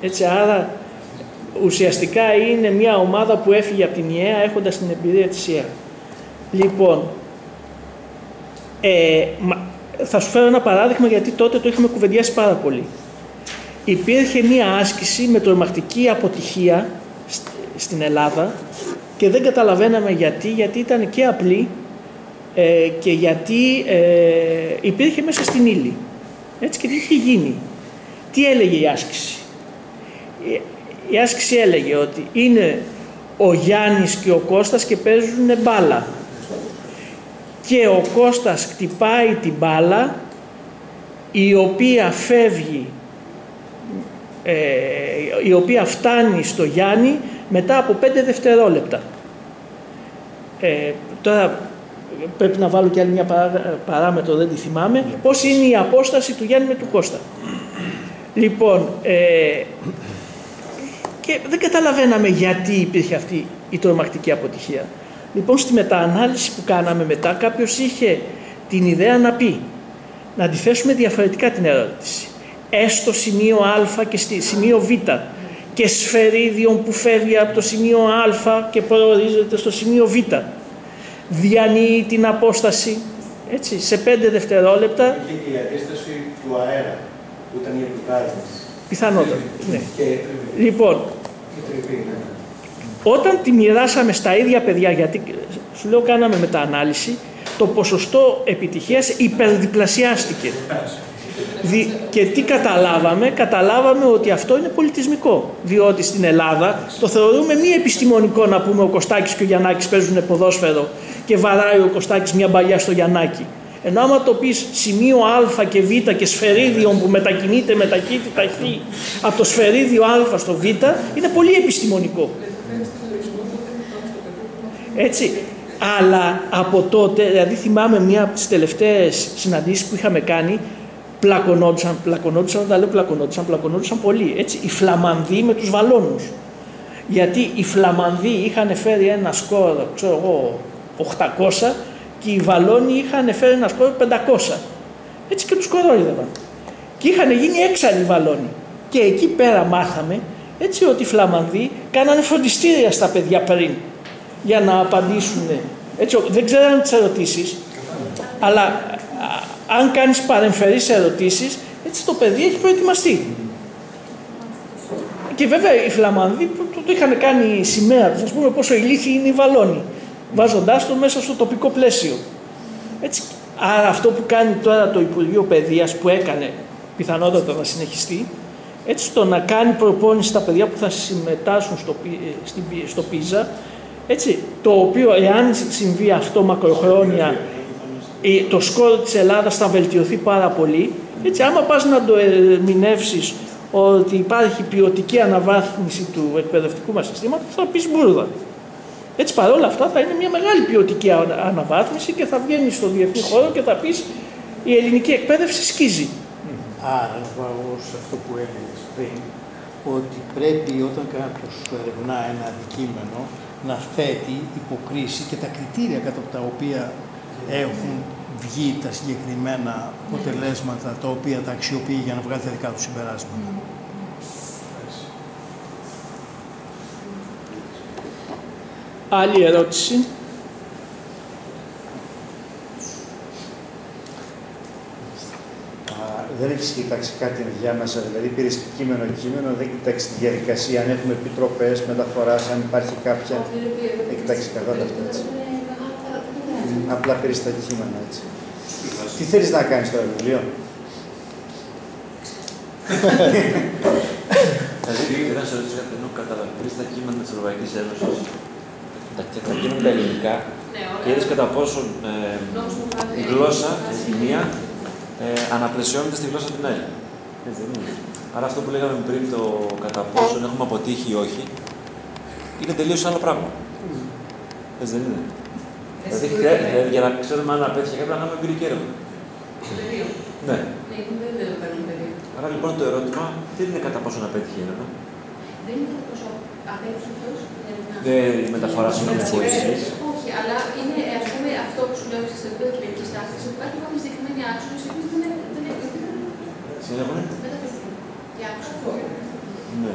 Έτσι άρα ουσιαστικά είναι μια ομάδα που έφυγε από την ΙΕΑ έχοντας την εμπειρία της ΙΕΑ. Λοιπόν, ε, θα σου φέρω ένα παράδειγμα γιατί τότε το είχαμε κουβεντιάσει πάρα πολύ. Υπήρχε μια άσκηση με τρομακτική αποτυχία στην Ελλάδα και δεν καταλαβαίναμε γιατί, γιατί ήταν και απλή ε, και γιατί ε, υπήρχε μέσα στην ύλη. Έτσι και τι είχε γίνει. Τι έλεγε η άσκηση; Η άσκηση έλεγε ότι είναι ο Γιάννης και ο Κώστας και παίζουν μπάλα. Και ο Κώστας χτυπάει την μπάλα η οποία φεύγει, ε, η οποία φτάνει στο Γιάννη μετά από 5 δευτερόλεπτα. Ε, τώρα πρέπει να βάλω και άλλη μια παράμετρο, δεν τη θυμάμαι, πώς είναι η απόσταση του Γιάννη με του Κώστα; Λοιπόν, ε, και δεν καταλαβαίναμε γιατί υπήρχε αυτή η τρομακτική αποτυχία. Λοιπόν, στη μεταανάλυση που κάναμε μετά, κάποιος είχε την ιδέα να πει, να αντιθέσουμε διαφορετικά την ερώτηση. Έστω σημείο Α και στη σημείο Β και σφαιρίδιον που φεύγει από το σημείο Α και προορίζεται στο σημείο Β. Διανύει την απόσταση έτσι, σε 5 δευτερόλεπτα. Είχε και η αντίσταση του αέρα που ήταν η επικάλυψη. Πιθανότατα. Ναι. Λοιπόν, όταν τη μοιράσαμε στα ίδια παιδιά, γιατί σου λέω κάναμε μεταανάλυση, το ποσοστό επιτυχίας υπερδιπλασιάστηκε. Και τι καταλάβαμε, καταλάβαμε ότι αυτό είναι πολιτισμικό. Διότι στην Ελλάδα το θεωρούμε μη επιστημονικό να πούμε ο Κωστάκης και ο Γιαννάκης παίζουν ποδόσφαιρο και βαράει ο Κωστάκης μια παλιά στο Γιαννάκη. Ενώ άμα το πεις σημείο α και β και σφαιρίδιο που μετακινείται με ταχύτητα χ από το σφαιρίδιο α στο β, είναι πολύ επιστημονικό. Έτσι. Αλλά από τότε, δηλαδή θυμάμαι μία από τις τελευταίες συναντήσεις που είχαμε κάνει, πλακωνόντουσαν, πλακωνόντουσαν, όταν λέω πλακωνόντουσαν, πλακωνόντουσαν πολύ. Έτσι, οι Φλαμανδοί με τους Βαλόνους. Γιατί οι Φλαμανδοί είχαν φέρει ένα σκορ, ξέρω εγώ, 800 και οι Βαλόνοι είχαν φέρει ένα σκορ 500. Έτσι και τους κορόιδευαν. Και είχαν γίνει έξαλλοι οι Βαλόνοι. Και εκεί πέρα μάθαμε έτσι ότι οι Φλαμανδοί κάνανε φροντιστήρια στα παιδιά πριν για να απαντήσουν. Έτσι, δεν ξέρανε τις ερωτήσεις, αλλά αν κάνεις παρεμφερείς ερωτήσεις, έτσι το παιδί έχει προετοιμαστεί. Και βέβαια οι Φλαμανδοί το, το είχαν κάνει σημαία τους, ας πούμε πόσο ηλίθιοι είναι οι Βαλόνοι, βάζοντάς το μέσα στο τοπικό πλαίσιο. Έτσι, άρα αυτό που κάνει τώρα το Υπουργείο Παιδείας που έκανε πιθανότατα θα συνεχιστεί, έτσι το να κάνει προπόνηση στα παιδιά που θα συμμετάσχουν στο, στο πίζα, έτσι, το οποίο εάν συμβεί αυτό μακροχρόνια, το σκόρ της Ελλάδας θα βελτιωθεί πάρα πολύ. Έτσι, άμα πας να το ερμηνεύσεις ότι υπάρχει ποιοτική αναβάθμιση του εκπαιδευτικού μας συστήματος, θα πεις μπουρδα. Έτσι παρόλα αυτά θα είναι μια μεγάλη ποιοτική αναβάθμιση και θα βγαίνει στο διεθνή χώρο και θα πεις η ελληνική εκπαίδευση σκίζει. Άρα να πάω σε αυτό που έλεγες πριν, ότι πρέπει όταν κάποιος ερευνά ένα αντικείμενο να θέτει υποκρίση και τα κριτήρια κατά τα οποία έχουν βγει τα συγκεκριμένα αποτελέσματα τα οποία τα αξιοποιεί για να βγάλει τα δικά τους συμπεράσματα. Άλλη ερώτηση. δεν έχεις κοιτάξει κάτι ενδιάμεσα, δηλαδή πήρες κείμενο κείμενο, δεν κοιτάξεις τη διαδικασία, αν έχουμε επιτροπές μεταφοράς, αν υπάρχει κάποια. Δεν κοιτάξει καθόλου αυτό έτσι. Απλά πήρε τα κείμενα έτσι. Τι θέλεις να κάνεις τώρα, βιβλίο; Δηλαδή, θέλω να σε ρωτήσω κάτι ενώ καταλαβαίνει τα κείμενα της Ευρωπαϊκής Ένωσης, τα, τα κείμενα τα ελληνικά, και είδες κατά πόσον ε, η γλώσσα, η μία, ε, αναπλαισιώνεται στη γλώσσα την άλλη. Έτσι δεν είναι. Άρα αυτό που λέγαμε πριν το κατά πόσον έχουμε αποτύχει ή όχι, είναι τελείως άλλο πράγμα. Έτσι δεν είναι. Δηλαδή, δηλαδή, για να ξέρουμε αν απέτυχε κάποιο, να έχουμε εμπειρική έρευνα. Ναι. Άρα λοιπόν το ερώτημα δεν είναι κατά πόσο απέτυχε η έρευνα. Δεν είναι κατά πόσο απέτυχε ποιο. Η μεταφορά συγγνώμη που Όχι, αλλά είναι ας πούμε, αυτό που σου λέω σε επίπεδο κοινωνική τάξη, ότι υπάρχουν κάποιοι συγκεκριμένοι άξονες οι οποίοι δεν Συνέχομαι. Οι άξονε. Ναι.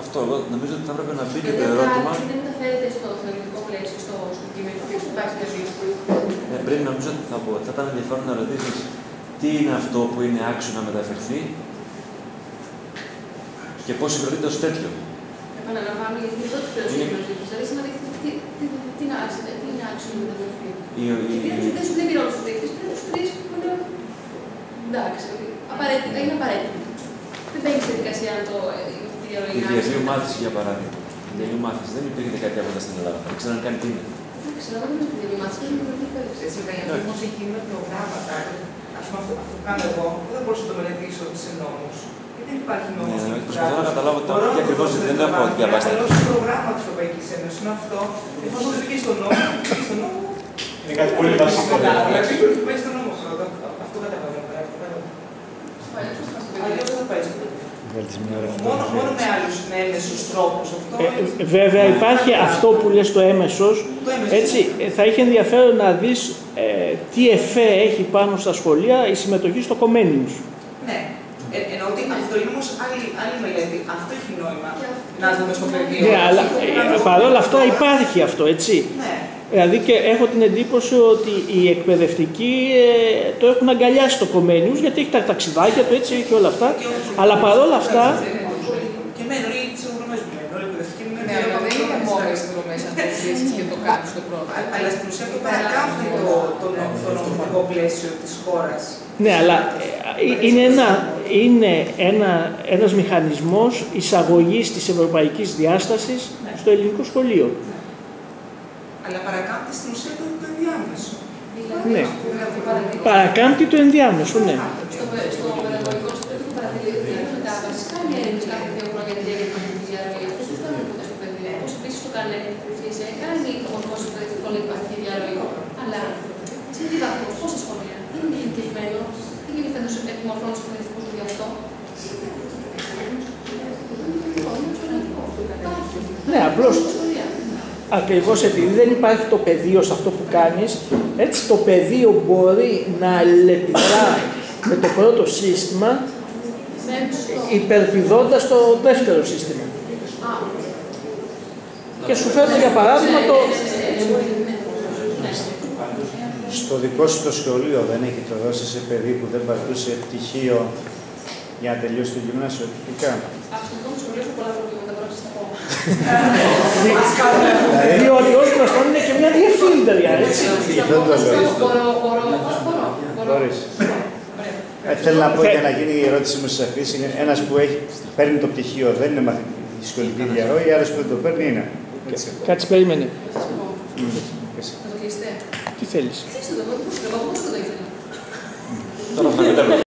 Αυτό εγώ νομίζω ότι θα έπρεπε να μπει και το ερώτημα. Δεν μεταφέρεται στο θεωρητικό πλαίσιο, στο, στο κείμενο, και στο υπάρχει ε, Πριν νομίζω ότι θα, θα ήταν ενδιαφέρον να ρωτήσεις τι είναι αυτό που είναι άξιο να μεταφερθεί και πώς συγκροτείται ως τέτοιο. Επαναλαμβάνω, γιατί εδώ το θέλω να Δηλαδή, σήμερα τι είναι άξιο να μεταφερθεί. Δεν σου δίνει ρόλο στου δείκτε, πρέπει να του τρεις που είναι. Εντάξει, απαραίτητα, είναι απαραίτητο. Δεν μπαίνει στη διαδικασία να το η διαβίου μάθηση, για παράδειγμα. Η διαβίου μάθηση δεν υπήρχε κάτι από στην Ελλάδα. Δεν ξέραν καν τι είναι. Δεν ξέρω, δεν είναι διαβίου μάθηση, είναι η Έτσι, για να έχει γίνει προγράμματα, ας πούμε αυτό που κάνω εγώ, δεν μπορούσα να το μελετήσω σε νόμους. Δεν υπάρχει νόμος. Ναι, προσπαθώ να καταλάβω το τι ακριβώ δεν έχω διαβάσει. Το πρόγραμμα της Ευρωπαϊκής Ένωσης είναι αυτό. Εφόσον δεν βγει στον νόμο, βγει στον νόμο. Είναι κάτι πολύ βασικό. Δηλαδή, πρέπει στον νόμο πρώτα. Αυτό καταλαβαίνω. Αλλιώς δεν θα πάει Μόνο, μόνο με άλλους με έμεσους τρόπους αυτό. Ε, βέβαια υπάρχει αυτό που λες το έμεσος, έτσι, ε, θα είχε ενδιαφέρον να δεις ε, τι εφέ έχει πάνω στα σχολεία η συμμετοχή στο Comenius. Ναι, ε, εννοώ ότι αυτό είναι όμως άλλη, άλλη μελέτη. Αυτό έχει νόημα να δούμε στο πεδίο. Ναι, αλλά ε, παρόλα αυτά υπάρχει αυτό, έτσι. Ναι. Δηλαδή και έχω την εντύπωση ότι οι εκπαιδευτικοί ε, το έχουν αγκαλιάσει το Κομένιους γιατί έχει τα ταξιδάκια του, έτσι και όλα αυτά. Αλλά παρόλα αυτά. Και εμένα, όλοι τι οδρομέ μου λένε. Όλοι οι εκπαιδευτικοί μου λένε. Ναι, αλλά δεν είναι μόνος οι οδρομέ αυτέ και το κάνει στο πρώτο. Αλλά στην ουσία αυτό παρακάμπτει το νομικό πλαίσιο της χώρας. Ναι, αλλά ε, είναι, ένα, είναι ένα, ένας μηχανισμός εισαγωγής της ευρωπαϊκής διάστασης ναι. στο ελληνικό σχολείο αλλά παρακάμπτει στην ουσία το, το ενδιάμεσο. Ναι. Παρακάμπτει το ενδιάμεσο, ναι. Στο παιδαγωγικό στρατό του παρατηρεί ότι είναι μετάβαση. Κάνει έρευνε κάθε δύο χρόνια για την μαθητική διαρροής. Αυτό δεν φτάνει ποτέ στο παιδί. Όπω επίσης το κάνει η κάνει μορφώσει εκπαιδευτικό για την μαθητική διαρροή; Αλλά σε τι βαθμό, πόσα σχολεία; Δεν είναι γενικευμένο. Δεν γίνεται να επιμορφώνει του εκπαιδευτικού γι' αυτό. Ναι, απλώς ακριβώς επειδή δεν υπάρχει το πεδίο σε αυτό που κάνεις, έτσι το πεδίο μπορεί να αλληλεπιδρά με το πρώτο σύστημα υπερπηδώντας το δεύτερο σύστημα. Και σου φέρνω για παράδειγμα το... Στο δικό σου το σχολείο δεν έχει το δώσει σε παιδί που δεν πατούσε πτυχίο για να τελειώσει το γυμνάσιο, τι κάνει. Αυτό το σχολείο έχει πολλά προβλήματα, πρέπει να πω. Διότι ως γνωστόν είναι και μια διευθύντρια, έτσι. Δεν το λέω. Μπορώ, μπορώ, μπορώ. Μπορείς. Ε, θέλω να πω Θε- για να γίνει η ερώτηση μου σαφή. Είναι ένας που έχει, παίρνει το πτυχίο, δεν είναι μαθητή σχολική διαρροή, άλλος που δεν το παίρνει είναι. Έτσι. Κάτσε, περίμενε. Θα σας πω. Μμ. Θα το κλείσετε. Τι θέλεις; Κλείστε το, εγώ δεν μπορούσα να το ήθελα. Τώρα θα